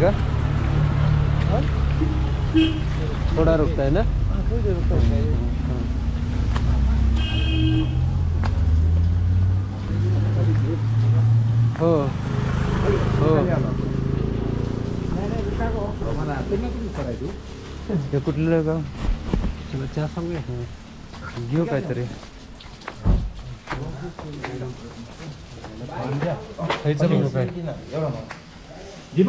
थांबते का थोडा रुकताय ना हो हो हे कुठलं गाव तुला चहा सांगूया घेऊ काहीतरी खायचं बघू काय दिप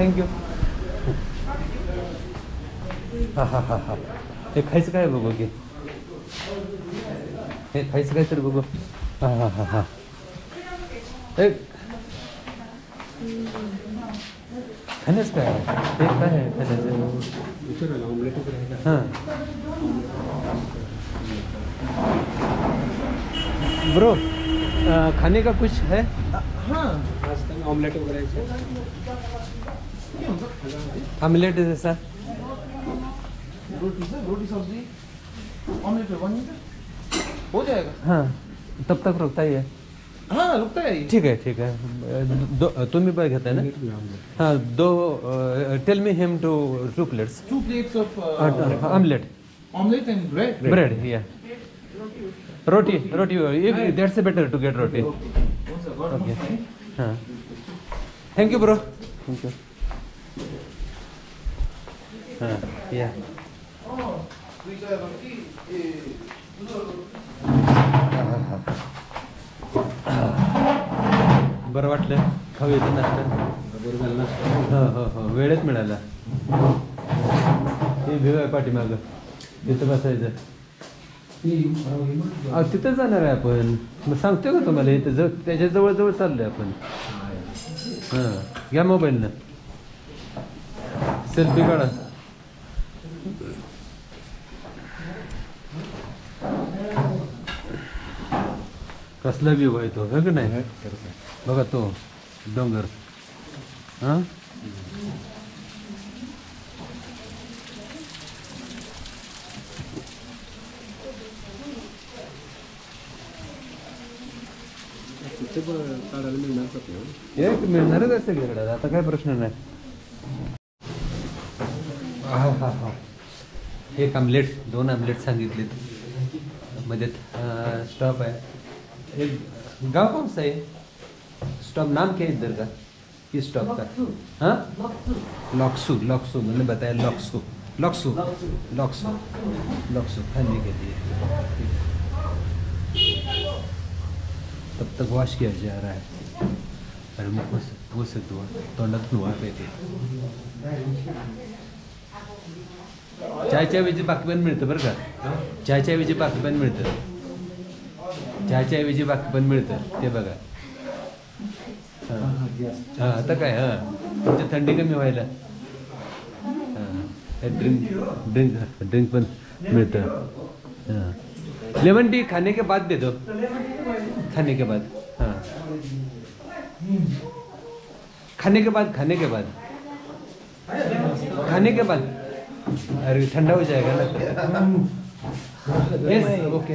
थँक्यू हा हा हा हा हे खायचं काय बघू की हे खायचं काय तर हा। हा हा हा हाँ। ब्रो खाने का कुछ है? हाँ। अमलेट वगैरह आमलेट जैसा रोटी रोटी सब्ज़ी बनिन्छ हो जाएगा। हाँ तब तक रुकता ही है। हाँ रुकता है ठीक है ठीक है। दो तुम्ही पण घेताय ना? हाँ। दो tell me him two two plates plates of uh, omelette omelette and bread. Bread या roti roti that's better to get roti न है। Thank you bro thank you हाँ या बरं वाटलं. खाऊ येतं नाश्ता. हो हो हो. वेळच मिळाला. हे भिव आहे पाठीमागं. तिथं बसायचं. अहो तिथं जाणार आहे आपण मग सांगतोय का तुम्हाला इथं जवळ त्याच्या जवळ जवळ चाललोय आपण हाँ घ्या मोबाईलनं सेल्फी काढा कसला व्ह्यू आहे तो है की नाही बघा तो डोंगर हाँ एक मिळणारच आहे सगळीकडे आता काय प्रश्न नाही हा हा हा एक आमलेट दोन आमलेट सांगितलेत मध्ये स्टॉप आहे एक गाव कौन सा है स्टॉप नाम क्या है इधर का किस स्टॉप का हाँ लॉक्सू लॉक्सू मैंने बताया लॉक्सू लॉक्सू लॉक्सू लॉक्सू खाने के लिए तब तक वॉश किया जा रहा है। अरे मुख हो सक- हो सकतो तोंडात वाफ येते चहाच्या ऐवजी बाकी पण मिळतं बरं का चहाच्या ऐवजी बाकी पण मिळतं चहाच्या ऐवजी बाकी पण मिळतं ते बघा हां। आता काय हां तुमची थंडी कमी व्हायला हां। ड्रिंक ड्रिंक ड्रिंक पण मिळतं हां। लेमन टी खाने के बाद दे दो। खाने के बाद हाँ। खाने के बाद खाने के बाद। खाने के बाद। अरे ठंडा हो जाएगा ना। यस ओके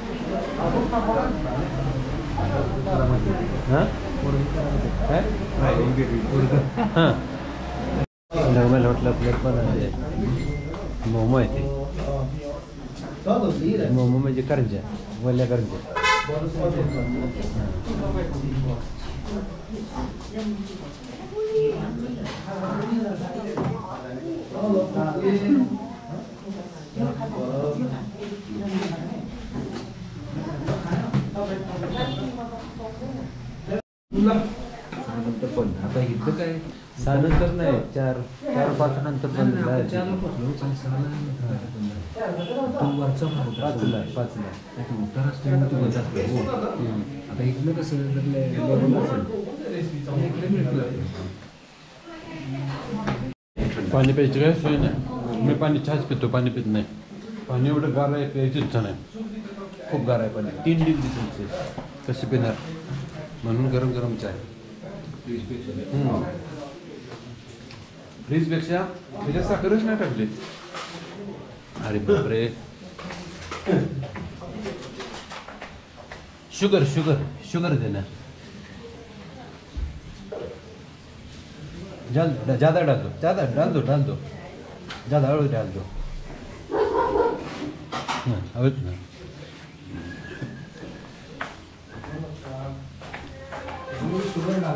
पचास कप चक्लेट होला म पढाएको हाँ। काय हाँ नॉर्मल हॉटेल प्लेट पण आहे नंतर पण. आता इथं काय? सहा नंतर नाही चार चार पाच नंतर पण चार बसलो पण सहाला तो वरचा होता पाचला पाचला एक मोठा तो बंद असतो. आता इथलं कसं तर ले- असेल. पाणी प्यायची काय सोय नाही? मी पाणी चहाच पितो पाणी पित नाही. पाणी एवढं गार आहे प्यायची इच्छा नाही. खूप गार आहे पाणी. तीन डिग्री सेल्सिअस कसे पिणार? म्हणून गरम गरम चाय. हम्म. फ्रीजपेक्षा त्याच्यात साखरच नाही टाकली. अरे बापरे. शुगर शुगर शुगर देना ज़्यादा डाल दो ज़्यादा डाल दो डाल दो. ज़्यादा और डाल दो. हाँ, अब इतना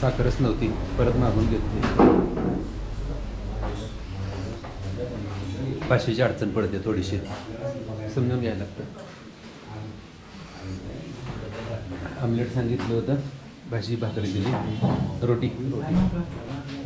साखरच नव्हती. परत मागून घेतली. पाचशेची अडचण पडते थोडीशी. समजून घ्यायला लागतं. आमलेट संगित होता. भाजी भाकरी दिली. रोटी. रोटी.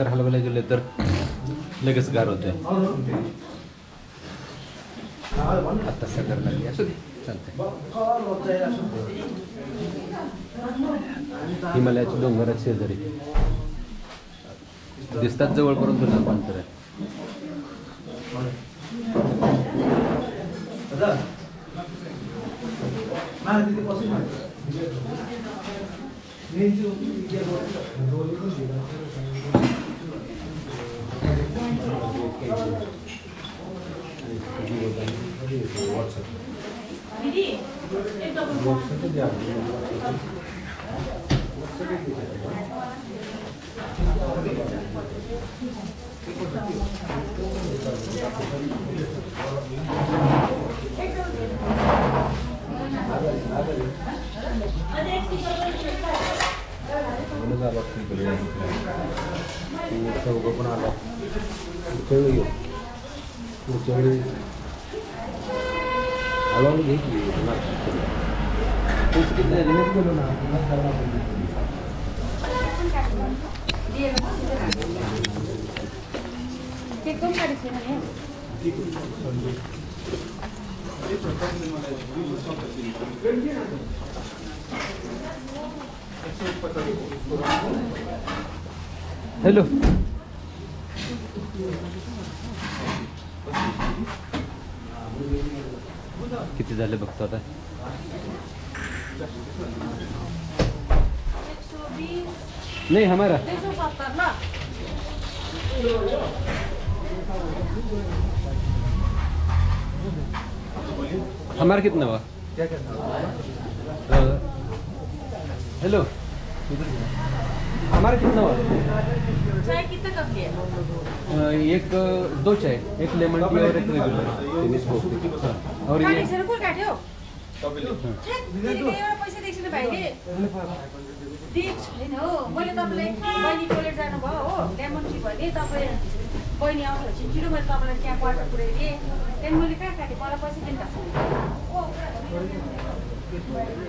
साखर हलवायला गेले तर लगेच गार होते. आता साखर लागली असू दे चालतंय. हिमालयाच्या डोंगरात शेजारी. दिसतात जवळ परंतु लांब अंतर आहे Thank you. तिकडे. तू चौघं पण आला पुढच्या वेळी येऊ पुढच्या वेळी आला घे की तेच किती झाले ना? गेलो ना पुन्हा जायला आपण. एकदम काढायचे ना हॅलो। किती झाले बघतो आता नाही हमारा। हमारा कितना हुआ? क्या हेलो। हमारा कितना हुआ? चाय कितना कप लिया एक दो चाय एक लेमन टी और एक रेगुलर और ये काटेर को काट्यो पैसा दिएको छैन भाइले दिएको छैन हो मैले तपाईँलाई बहिनी टोइलेट जानुभयो हो। लेमन टी भने तपाईँ बहिनी आउँछ छिटो मैले तपाईँलाई त्यहाँ क्वार्टर पुऱ्याइदिएँ त्यहाँदेखि मैले कहाँ काटेँ? मलाई पैसा दिनु भएको मैले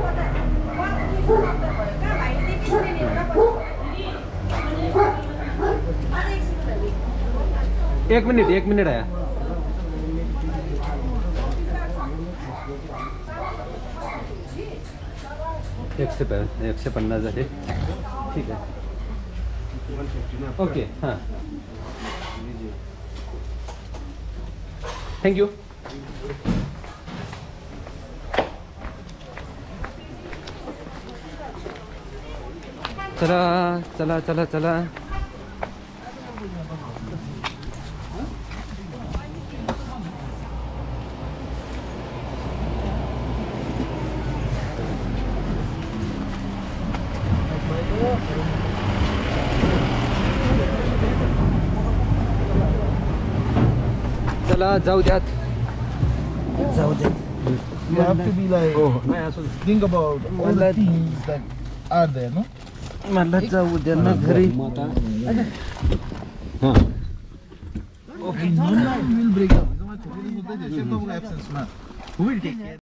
एक मिनट एक मिनट आया। एकशे प एकशे पन्नास झाले ठीक आहे ओके, हाँ। थँक्यू चला चला चला चला। चला जाऊ द्यात जाऊ द्या You have to be like oh, think about all the things that are there, no? मला जाऊ द्या ना घरी no, no, we will break up. Absence, man. Who will take care?